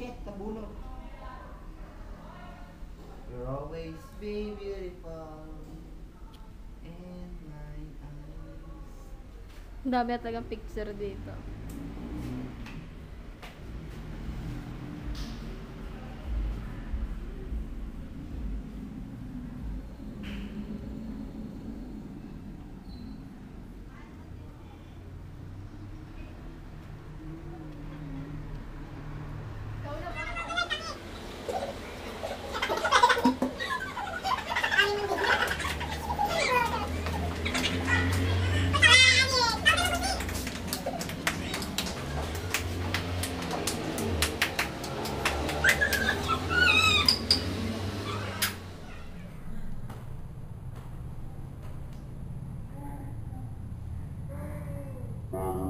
shit, tabulog. You'll always be beautiful in my eyes. Ang dami at picture dito.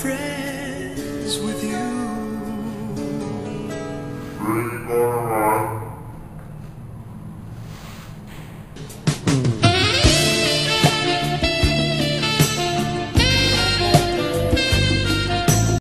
friends with you. Sleep on